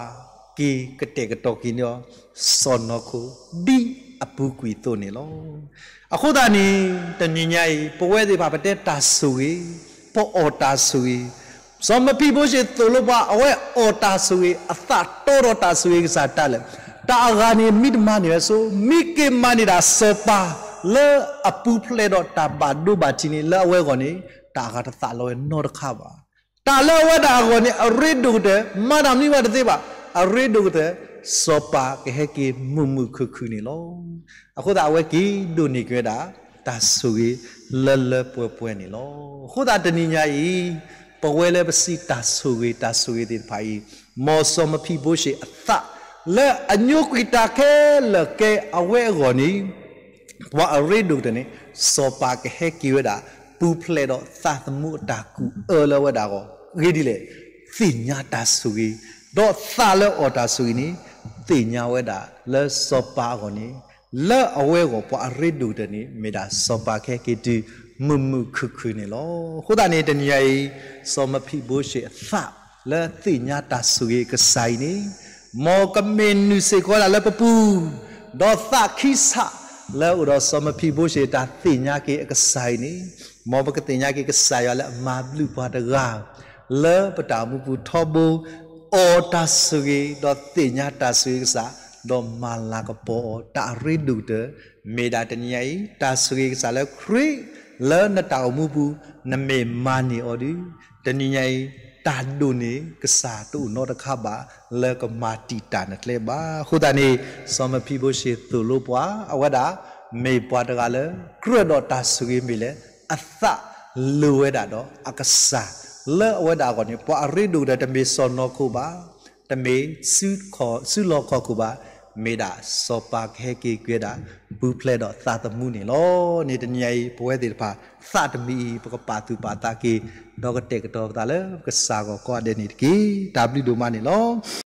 ကီကတဲ့ကတော့ကင်းရောစောနခုဒီအပူကွီတိုနေလို့အခုတည်းတညညိပဝဲဒီပါပတဲ့တာဆူကြီးပေါ်အော်တာဆူကြီး ဇောမပီဘိုရှိသူလိုပါအဝဲအော်တာဆူကြီးအသတော်တော်တာဆူကြီးကစားတက်လေတာဂာနီမိဒမနီဆိုမိကေမနီဒါစောပါလေအပူဖလေတော့တာဘာဒူဘာချီနီလဲအဝဲကောနေတာဂါတသလောနောတခါပါတာလောဝဒါကောနီအရစ်ဒုတဲ့မဒမ်နီဝတ်သေးပါအရစ်ဒုတဲ့စောပါကဟကေမုမှုခုခုနီလောအခုဒါဝဲကီဒုနီကွဲတာတာဆူကြီးလလပွဲပွဲနီလောခုဒါတနိညာဤ ပဝဲလဲပစီတာဆူကြီးတာဆူကြီးဒီဖိုင်မောစောမဖိဘိုးရှိအသလဲအညုကွီတာခဲလကဲအဝဲကောနီဘွာအရိဒုတဲ့နေစောပါကဟကီဝဒါပူဖလေတော့သာသမှုတာကူအော်လဝဒါကောဂေဒီလေသိညာတာဆူကြီးတော့သာလဲအော်တာဆူကြီးနီသိညာဝဲတာလဲစောပါကောနီလဲအဝဲကိုပွာအရိဒုတဲ့နေမေတာစောပါခဲကီတီ မမှုခုခုနေလောခုဒါနေတနည်းစောမဖိဘိုးရှိအသလဲသိညာတာဆူကြီးကဆိုင်နီမောကမင်းနုစေကောလာလပပူဒေါသခိစာလဲဥတော်စမဖီဘိုရှိတာတင်ညာကေအကဆိုင်နီမောဘကတင်ညာကေကဆိုင်ရလဲမာဘလူပါတကားလဲပတာမှုပူထောဘူအော်တာဆူဂီဒေါတင်ညာတာဆူဂီစာဒေါမာလာကပေါ်တာရီဒူတမေဒါတညိတာဆူဂီစာလဲခရီ လဲနတောင်မှုပူနမေမာနီအော်ဒီတညိတာဒုနေကစားတူနောတခပါလေကမာတီတာနတလေပါခုဒနေစောမဖီဘိုရှိသူလိုပွားအဝဒါမေပွားတကလေကရဒတာဆူကြီးမီလေအသလူဝဲတာတော့အကစားလေအဝဒါကနေပွားရိဒူတဲ့တမေစောနောခုပါတမေစုခေါ်စုလောခေါ်ခုပါ မေဒါစောပါခဲကေကွေတာဘူးဖလက်တော့သာတမှုနေလောနေတညိဘွဲတေတဖာသတမီပကပါသူပါတာကေတော့ကတက်တော့တာလေကစားကောကောတဲ့နေတကေ W ဒိုမနေလော